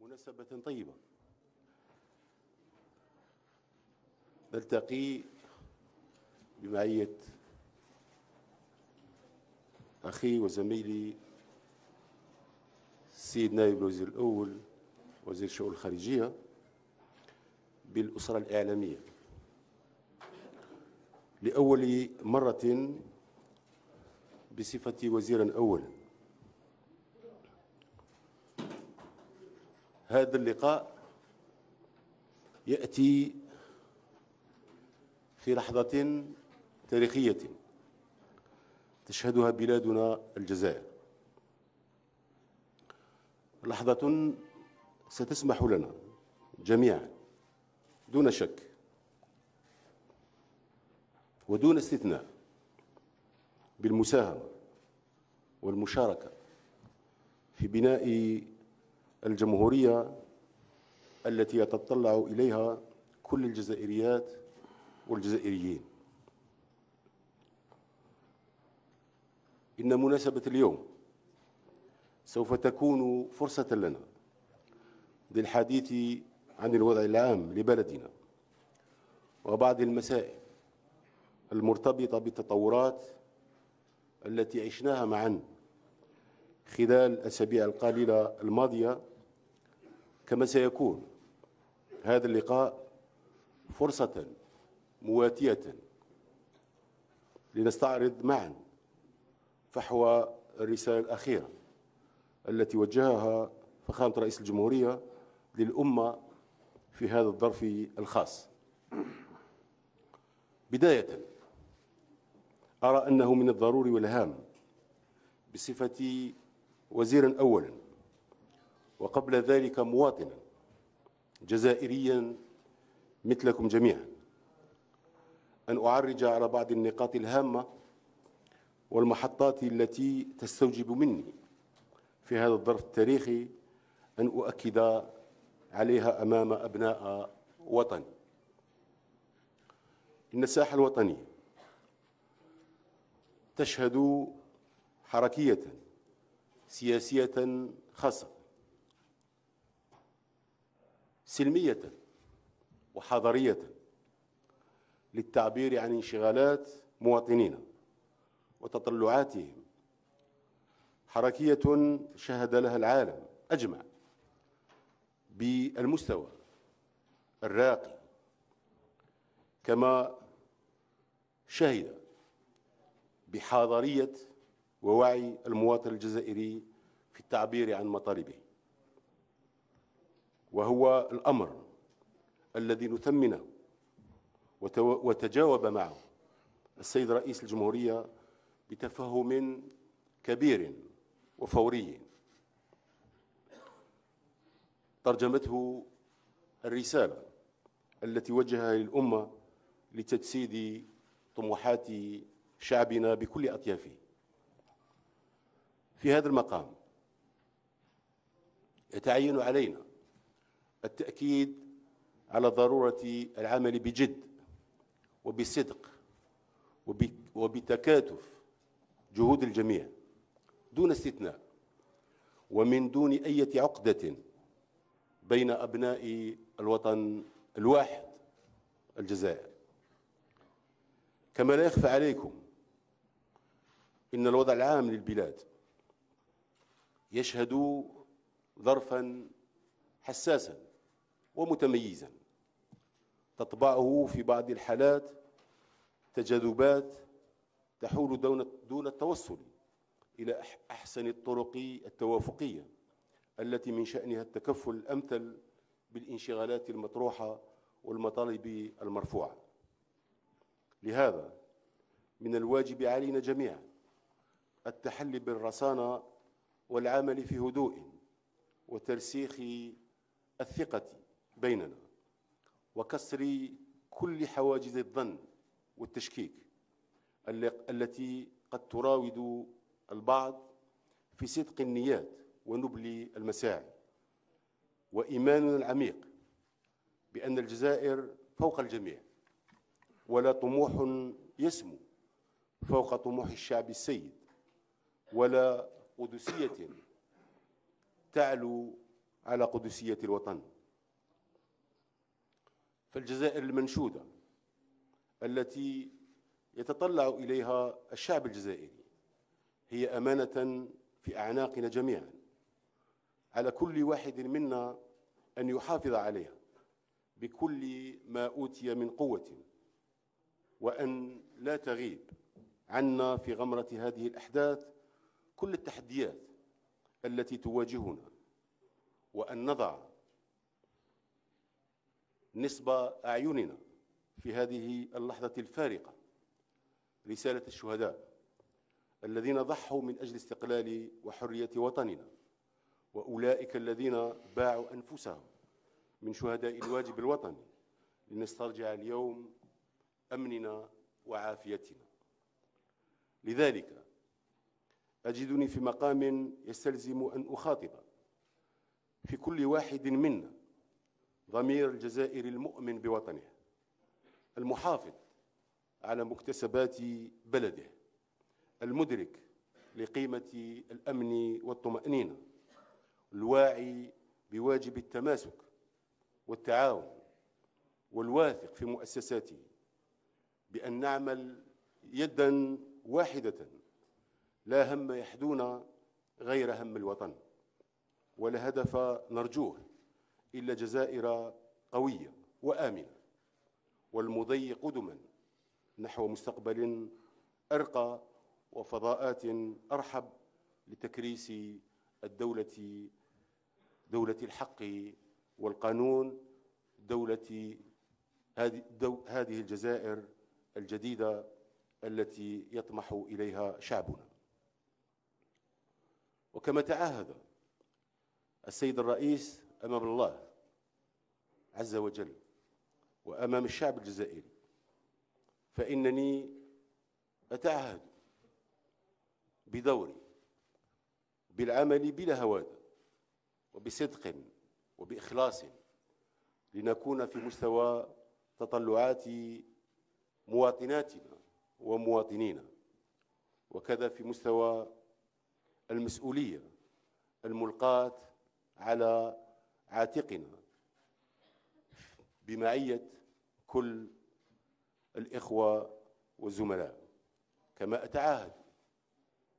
مناسبة طيبة. نلتقي بمعية أخي وزميلي السيد نائب الوزير الأول وزير الشؤون الخارجية بالأسرة الإعلامية. لأول مرة بصفتي وزيرا أولا. هذا اللقاء يأتي في لحظة تاريخية تشهدها بلادنا الجزائر. لحظة ستسمح لنا جميعا دون شك ودون استثناء بالمساهمة والمشاركة في بناء الجمهورية التي يتطلع إليها كل الجزائريات والجزائريين. إن مناسبة اليوم سوف تكون فرصة لنا للحديث عن الوضع العام لبلدنا وبعض المسائل المرتبطة بالتطورات التي عشناها معا خلال الأسابيع القليلة الماضية كما سيكون هذا اللقاء فرصة مواتية لنستعرض معا فحوى الرسالة الأخيرة التي وجهها فخامة رئيس الجمهورية للأمة في هذا الظرف الخاص. بداية أرى أنه من الضروري والهام بصفتي وزيرا أولا وقبل ذلك مواطنا جزائريا مثلكم جميعا. أن أعرج على بعض النقاط الهامة والمحطات التي تستوجب مني في هذا الظرف التاريخي أن أؤكد عليها أمام أبناء وطني. إن الساحة الوطنية تشهد حركية سياسية خاصة سلمية وحضارية للتعبير عن انشغالات مواطنينا وتطلعاتهم. حركية شهد لها العالم أجمع بالمستوى الراقي كما شهد بحاضرية ووعي المواطن الجزائري في التعبير عن مطالبه. وهو الأمر الذي نثمنه وتجاوب معه السيد رئيس الجمهورية بتفهم كبير وفوري. ترجمته الرسالة التي وجهها للأمة لتجسيد طموحات شعبنا بكل أطيافه. في هذا المقام. يتعين علينا التأكيد على ضرورة العمل بجد وبصدق وبتكاتف جهود الجميع دون استثناء ومن دون أي عقدة بين أبناء الوطن الواحد الجزائر. كما لا يخفى عليكم إن الوضع العام للبلاد يشهد ظرفا حساسا ومتميزا. تطبعه في بعض الحالات تجاذبات تحول دون التوصل إلى أحسن الطرق التوافقية التي من شأنها التكفل الأمثل بالانشغالات المطروحة والمطالب المرفوعة. لهذا من الواجب علينا جميعا التحلي بالرصانة والعمل في هدوء وترسيخ الثقة بيننا وكسر كل حواجز الظن والتشكيك التي قد تراود البعض في صدق النيات ونبل المساعي. وإيماننا العميق بأن الجزائر فوق الجميع ولا طموح يسمو فوق طموح الشعب السيد ولا قدسية تعلو على قدسية الوطن. فالجزائر المنشودة التي يتطلع إليها الشعب الجزائري هي أمانة في أعناقنا جميعا. على كل واحد منا أن يحافظ عليها بكل ما أوتي من قوة وأن لا تغيب عنا في غمرة هذه الأحداث كل التحديات التي تواجهنا وأن نضع نصب أعيننا في هذه اللحظة الفارقة رسالة الشهداء الذين ضحوا من أجل استقلال وحرية وطننا وأولئك الذين باعوا أنفسهم من شهداء الواجب الوطني لنسترجع اليوم أمننا وعافيتنا. لذلك أجدني في مقام يستلزم أن أخاطب. في كل واحد منا ضمير الجزائر المؤمن بوطنه المحافظ على مكتسبات بلده المدرك لقيمة الأمن والطمأنينة الواعي بواجب التماسك والتعاون والواثق في مؤسساته بأن نعمل يدا واحدة لا هم يحدونا غير هم الوطن ولا هدف نرجوه إلا جزائر قوية وآمنة والمضي قدما نحو مستقبل أرقى وفضاءات أرحب لتكريس الدولة دولة الحق والقانون دولة هذه الجزائر الجديدة التي يطمح إليها شعبنا. وكما تعهد السيد الرئيس أمام الله عز وجل وأمام الشعب الجزائري فإنني أتعهد بدوري بالعمل بلا هوادة وبصدق وبإخلاص لنكون في مستوى تطلعات مواطناتنا ومواطنينا وكذا في مستوى المسؤولية الملقاة على عاتقنا بمعية كل الإخوة والزملاء. كما أتعاهد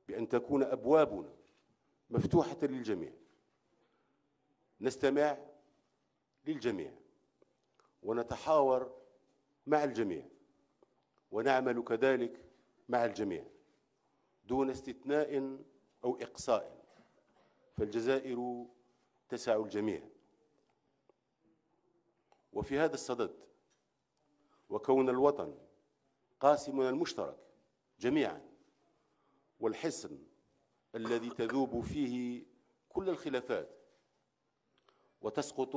بأن تكون أبوابنا مفتوحة للجميع. نستمع للجميع ونتحاور مع الجميع ونعمل كذلك مع الجميع دون استثناء أو إقصاء. فالجزائر تسع الجميع. وفي هذا الصدد وكون الوطن قاسمنا المشترك جميعا والحصن الذي تذوب فيه كل الخلافات وتسقط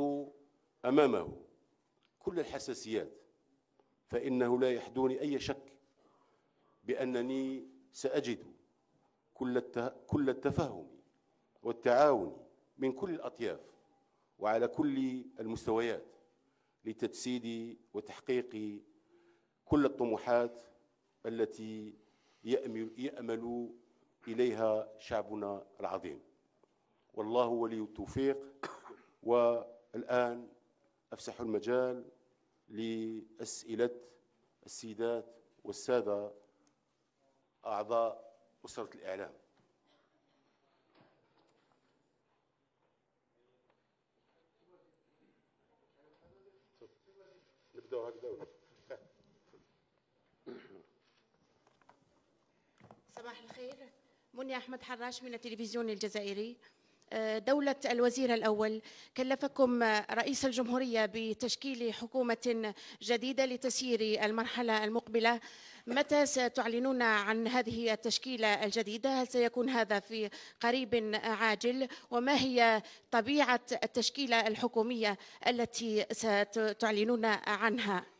أمامه كل الحساسيات فإنه لا يحدوني أي شك بأنني سأجد كل التفاهم والتعاون من كل الأطياف وعلى كل المستويات لتجسيد وتحقيق كل الطموحات التي يأمل, يأمل إليها شعبنا العظيم. والله ولي التوفيق والآن أفسح المجال لأسئلة السيدات والسادة أعضاء أسرة الإعلام. نبدأ هكذا. صباح الخير. منى أحمد حراش من التلفزيون الجزائري. دولة الوزير الأول كلفكم رئيس الجمهورية بتشكيل حكومة جديدة لتسيير المرحلة المقبلة متى ستعلنون عن هذه التشكيلة الجديدة؟ هل سيكون هذا في قريب عاجل؟ وما هي طبيعة التشكيلة الحكومية التي ستعلنون عنها؟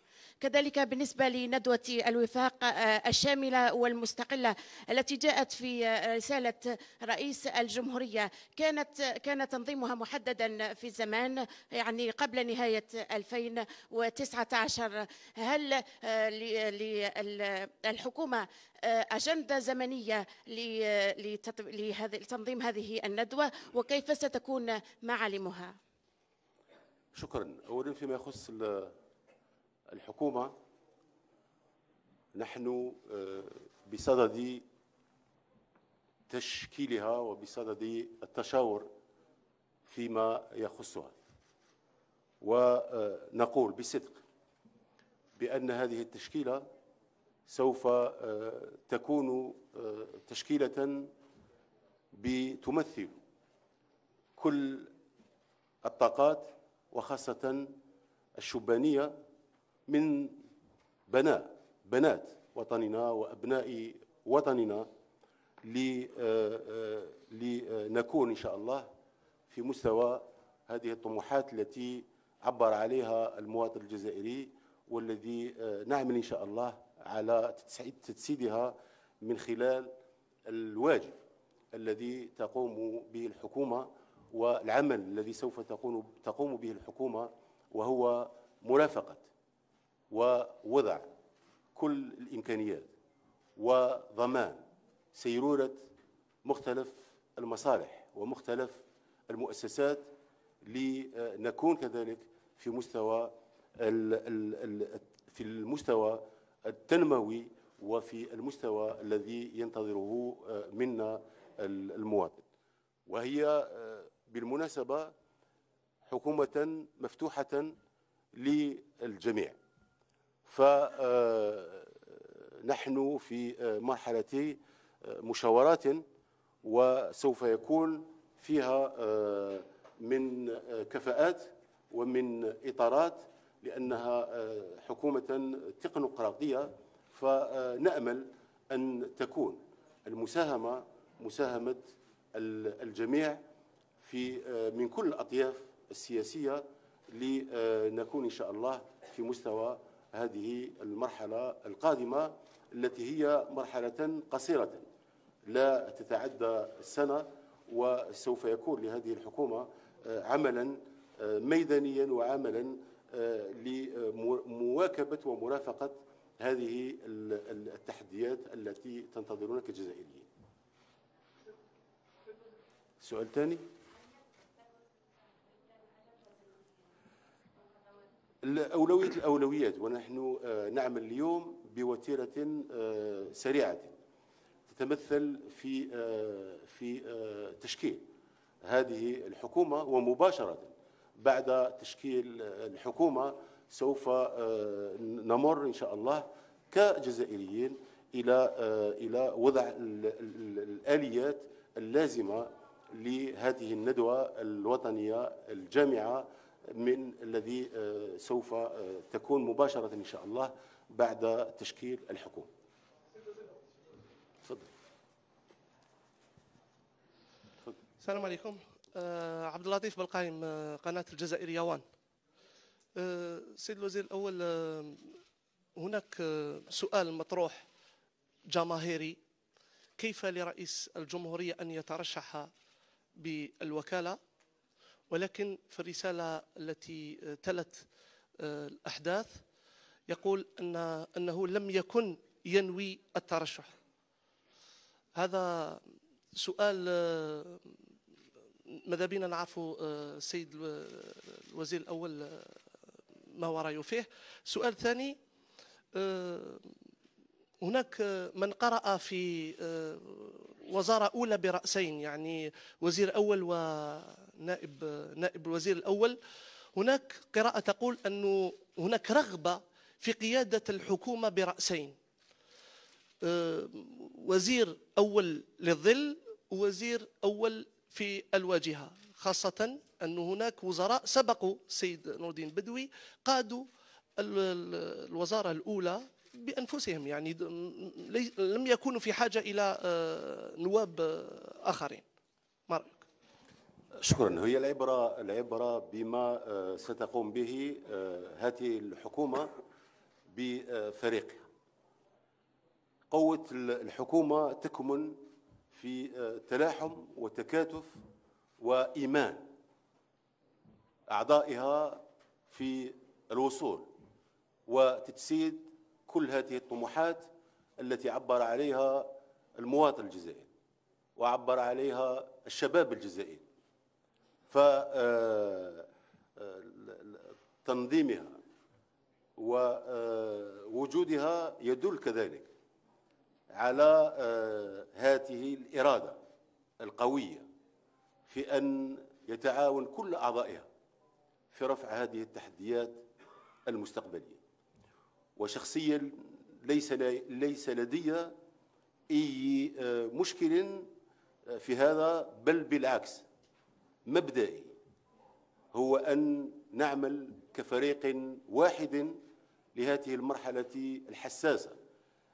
كذلك بالنسبة لندوة الوفاق آه، الشاملة والمستقلة التي جاءت في آه، رسالة رئيس الجمهورية. كانت كان تنظيمها محددا في الزمان يعني قبل نهاية 2019 هل آه، للحكومة أجندة زمنية لتنظيم هذه الندوة؟ وكيف ستكون معالمها؟ شكرا. اولا فيما يخص ال- الحكومة نحن آه، بصدد تشكيلها وبصدد التشاور فيما يخصها. ونقول بصدق بأن هذه التشكيلة سوف آه، تكون آه، تشكيلة بتمثل كل الطاقات وخاصة الشبانية من بناء بنات وطننا وأبناء وطننا آه، آه، لنكون إن شاء الله في مستوى هذه الطموحات التي عبر عليها المواطن الجزائري والذي آه، نعمل إن شاء الله على تجسيدها من خلال الواجب الذي تقوم به الحكومة والعمل الذي سوف تقوم تقوم به الحكومة وهو مرافقة. ووضع كل الإمكانيات وضمان سيرورة مختلف المصالح ومختلف المؤسسات لنكون كذلك في مستوى في المستوى التنموي وفي المستوى الذي ينتظره منا المواطن. وهي بالمناسبة حكومة مفتوحة للجميع. فنحن في آه، مرحلة آه، مشاورات وسوف يكون فيها آه، من آه، كفاءات ومن إطارات لأنها آه، حكومة تكنوقراطية فنأمل أن تكون. المساهمة مساهمة ال- الجميع في آه، من كل الأطياف السياسية لنكون إن شاء الله في مستوى هذه المرحلة القادمة التي هي مرحلة قصيرة. لا تتعدى السنة وسوف يكون لهذه الحكومة آه، عملا آه، ميدانيا وعملا آه، لمواكبة ومرافقة هذه ال- ال- التحديات التي تنتظرنا كجزائريين سؤال ثاني؟ أولوية الأولويات. ونحن آه، نعمل اليوم بوتيرة آه، سريعة. تتمثل في آه، في تشكيل هذه الحكومة ومباشرة بعد تشكيل الحكومة سوف نمر إن شاء الله كجزائريين إلى إلى وضع ال- ال- الآليات اللازمة لهذه الندوة الوطنية الجامعة من الذي آه، سوف آه، تكون مباشرة إن شاء الله بعد تشكيل الحكومة. تفضل. السلام عليكم. آه عبد اللطيف بالقايم آه قناة الجزائرية وان آه سيد الوزير الأول آه هناك آه سؤال مطروح جماهيري. كيف لرئيس الجمهورية أن يترشح بالوكالة؟ ولكن في الرسالة التي آه، تلت آه، الأحداث يقول أن أنه لم يكن ينوي الترشح. هذا سؤال آه، ماذا بينا؟ نعرفوا آه، السيد الو- الوزير الأول آه، ما هو رأيه فيه. سؤال ثاني آه، هناك آه، من قرأ في آه، وزارة أولى برأسين يعني وزير أول ونائب نائب الوزير الأول. هناك قراءة تقول أنه هناك رغبة في قيادة الحكومة برأسين. آه، وزير أول للظل ووزير أول في الواجهة. خاصة أن هناك وزراء سبقوا السيد نور الدين بدوي قادوا ال- ال- الوزارة الأولى بأنفسهم يعني لم يكونوا في حاجة إلى آه، نواب آه، آخرين. ما رأيك؟ شكرا. هي العبرة العبرة بما آه، ستقوم به هذه الحكومة بفريقها قوة الحكومة تكمن في تلاحم وتكاتف وإيمان أعضائها في الوصول وتجسيد كل هذه الطموحات التي عبر عليها المواطن الجزائري وعبر عليها الشباب الجزائري. فتنظيمها ووجودها يدل كذلك على هذه الإرادة القوية في أن يتعاون كل أعضائها في رفع هذه التحديات المستقبلية. وشخصيا ليس ليس لدي أي مشكل في هذا بل بالعكس مبدئي هو أن نعمل كفريق واحد لهذه المرحلة الحساسة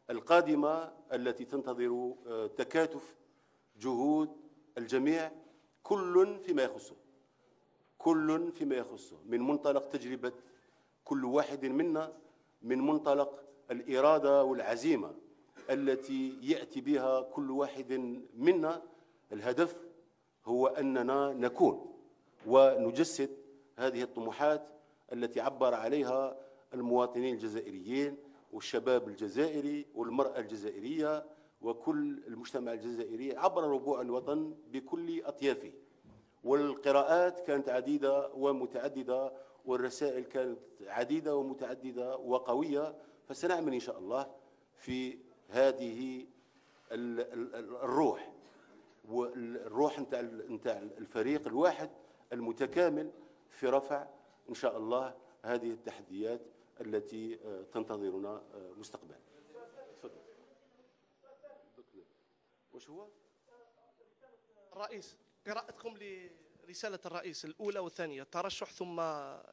القادمة التي تنتظر تكاتف جهود الجميع كل فيما يخصه. كل فيما يخصه. من منطلق تجربة كل واحد منا من منطلق الإرادة والعزيمة التي يأتي بها كل واحد منا. الهدف هو أننا نكون ونجسد هذه الطموحات التي عبر عليها المواطنين الجزائريين والشباب الجزائري والمرأة الجزائرية وكل المجتمع الجزائري عبر ربوع الوطن بكل أطيافه. والقراءات كانت عديدة ومتعددة والرسائل كانت عديدة ومتعددة وقوية فسنعمل إن شاء الله في هذه الروح والروح نتاع نتاع الفريق الواحد المتكامل في رفع إن شاء الله هذه التحديات التي آه، تنتظرنا آه، مستقبلا. تفضل. وش هو؟ الرئيس قراءتكم لرسالة الرئيس الأولى والثانية. ترشح ثم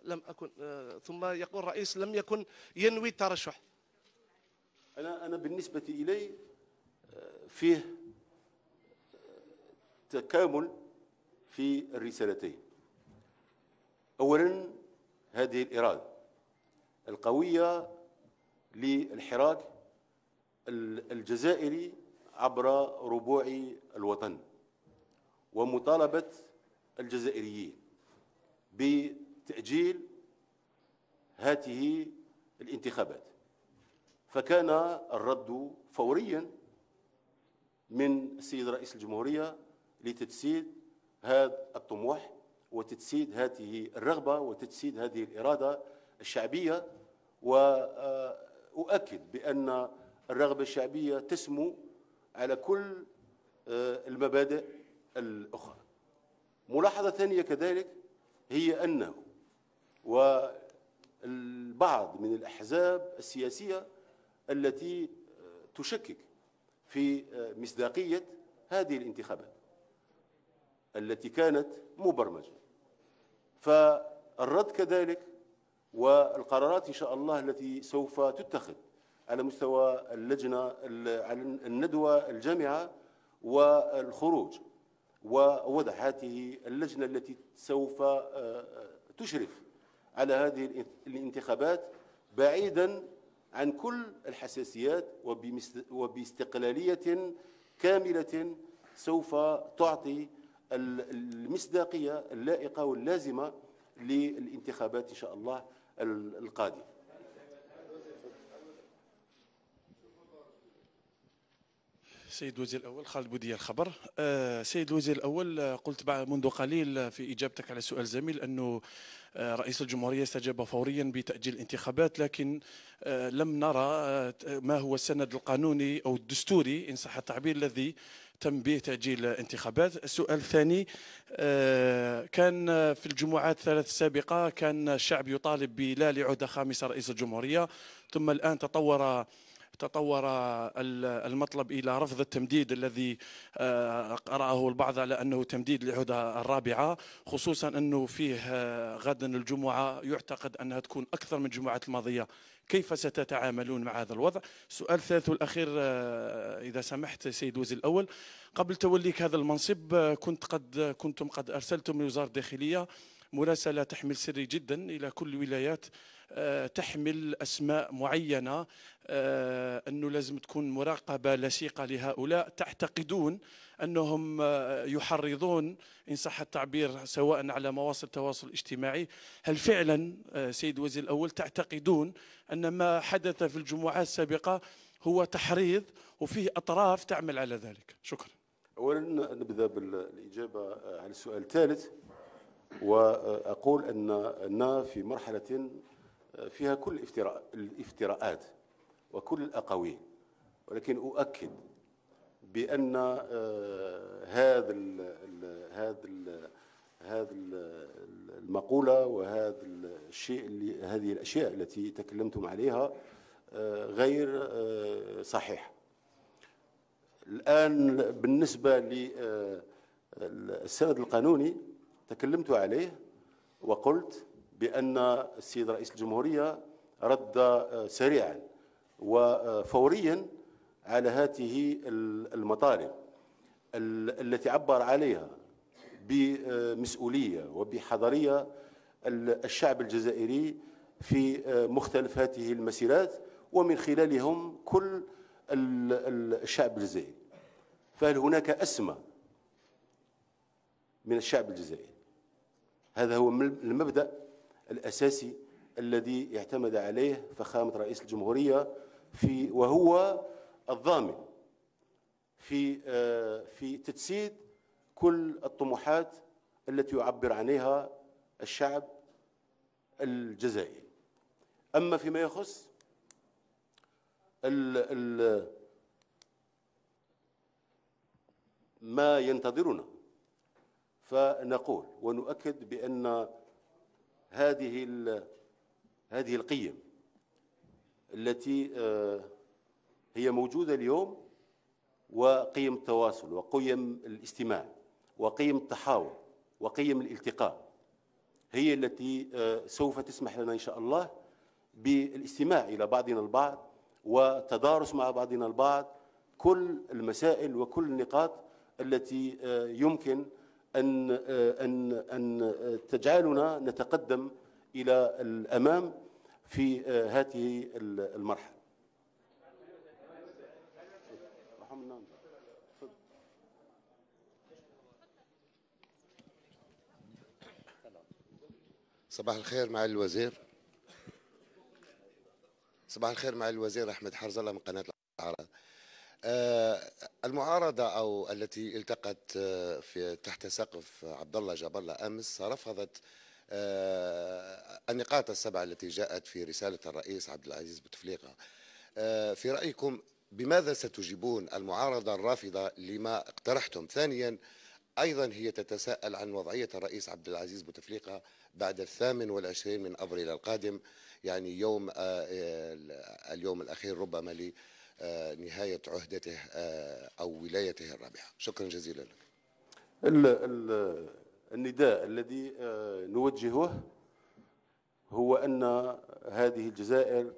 لم أكن آه، ثم يقول الرئيس لم يكن ينوي الترشح. أنا أنا بالنسبة إلي فيه تكامل في الرسالتين. اولا هذه الإرادة القوية للحراك الجزائري عبر ربوع الوطن ومطالبة الجزائريين بتأجيل هذه الانتخابات. فكان الرد فوريا من السيد رئيس الجمهورية لتجسيد هذا الطموح وتجسيد هذه الرغبة وتجسيد هذه الإرادة الشعبية. وأؤكد بأن الرغبة الشعبية تسمو على كل المبادئ الأخرى. ملاحظة ثانية كذلك هي أنه والبعض من الأحزاب السياسية التي تشكك في مصداقية هذه الانتخابات التي كانت مبرمجة. فالرد كذلك والقرارات إن شاء الله التي سوف تتخذ على مستوى اللجنة الندوة الجامعة والخروج ووضع هذه اللجنة التي سوف آه، آه، تشرف على هذه الانتخابات بعيدا عن كل الحساسيات وباستقلالية كاملة سوف تعطي المصداقية اللائقة واللازمة للانتخابات إن شاء الله القادمة. سيد الوزير الأول خالد بودية الخبر. آه، سيد الوزير الأول آه، قلت منذ قليل في إجابتك على سؤال زميل أنه آه، رئيس الجمهورية استجاب فوريا بتأجيل الانتخابات لكن لم نرى ما هو السند القانوني أو الدستوري إن صح التعبير الذي تم به تأجيل الانتخابات السؤال الثاني كان في الجمعات الثلاث السابقة كان الشعب يطالب بلا لعهدة خامسة رئيس الجمهورية ثم الآن تطور تطور المطلب إلى رفض التمديد الذي آه، قرأه البعض على أنه تمديد العهده الرابعة خصوصا أنه فيه آه، غدا الجمعة يعتقد أنها تكون أكثر من الجمعات الماضية. كيف ستتعاملون مع هذا الوضع؟ السؤال الثالث والأخير آه، إذا سمحت سيد الوزير الأول. قبل توليك هذا المنصب كنت قد كنتم قد أرسلتم من وزارة الداخلية مراسلة تحمل سري جدا إلى كل ولايات آه، تحمل أسماء معينة آه، أنه لازم تكون مراقبة لصيقه لهؤلاء. تعتقدون أنهم آه، يحرضون إن صح التعبير سواء على مواصل التواصل الاجتماعي. هل فعلا آه، سيد وزير الأول تعتقدون أن ما حدث في الجمعات السابقة هو تحريض وفيه أطراف تعمل على ذلك؟ شكرا. اولا نبدأ بالإجابة على السؤال الثالث وأقول أن في مرحلة فيها كل الافتراء الافتراءات وكل الأقاويل ولكن أؤكد بأن آه، هذا ال هذا ال هذا ال- المقولة وهذا الشيء اللي هذه الأشياء التي تكلمتم عليها آه، غير آه، صحيحه الآن بالنسبة للسند القانوني تكلمت عليه وقلت بأن السيد رئيس الجمهورية رد سريعا وفوريا على هذه المطالب ال- التي عبر عليها بمسؤولية وبحضرية ال- الشعب الجزائري في مختلف هذه المسيرات ومن خلالهم كل ال- ال- الشعب الجزائري. فهل هناك أسمى من الشعب الجزائري؟ هذا هو المبدأ الأساسي الذي يعتمد عليه فخامة رئيس الجمهورية في وهو الضامن في آه، في تجسيد كل الطموحات التي يعبر عنها الشعب الجزائري. أما فيما يخص ال ال ما ينتظرنا فنقول ونؤكد بأن هذه هذه القيم التي آه، هي موجودة اليوم وقيم التواصل وقيم الاستماع وقيم التحاور وقيم الالتقاء. هي التي آه، سوف تسمح لنا إن شاء الله بالاستماع إلى بعضنا البعض وتدارس مع بعضنا البعض كل المسائل وكل النقاط التي آه، يمكن أن أن أن تجعلنا نتقدم إلى الأمام في آه، هذه المرحلة. صباح الخير مع الوزير. صباح الخير مع الوزير أحمد حرزله من قناة العرب. آه، المعارضة أو التي التقت آه، في تحت سقف عبد الله جاب الله أمس رفضت آه، النقاط السبعة التي جاءت في رسالة الرئيس عبد العزيز بوتفليقة. آه، في رأيكم بماذا ستجيبون المعارضة الرافضة لما اقترحتم؟ ثانيا أيضا هي تتساءل عن وضعية الرئيس عبد العزيز بوتفليقة بعد الثامن والعشرين من أبريل القادم يعني يوم اليوم الأخير ربما لنهاية عهدته آه، أو ولايته الرابعة. شكرا جزيلا لك. ال- ال- النداء الذي آه، نوجهه هو أن هذه الجزائر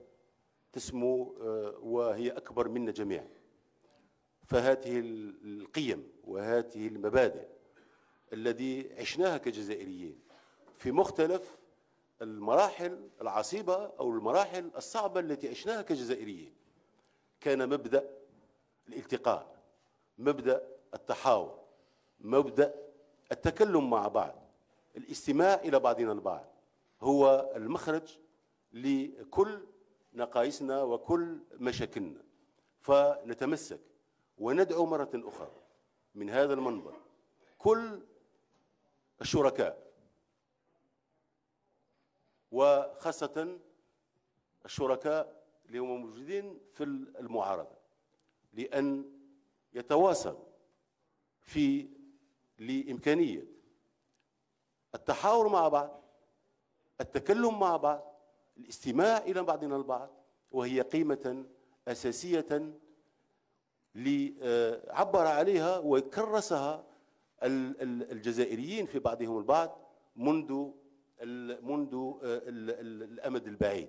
تسمو آه، وهي أكبر منا جميعا. فهذه ال- القيم وهذه المبادئ الذي عشناها كجزائريين في مختلف المراحل العصيبة أو المراحل الصعبة التي عشناها كجزائريين. كان مبدأ الالتقاء مبدأ التحاور مبدأ التكلم مع بعض الاستماع إلى بعضنا البعض. هو المخرج لكل نقائصنا وكل مشاكلنا. فنتمسك وندعو مرة أخرى من هذا المنبر كل الشركاء وخاصة الشركاء اللي هم موجودين في المعارضة لأن يتواصلوا في لإمكانية التحاور مع بعض التكلم مع بعض الاستماع إلى بعضنا البعض وهي قيمة أساسية لعبر عليها وكرسها ال- ال- الجزائريين في بعضهم البعض منذ منذ ال- ال- الأمد البعيد.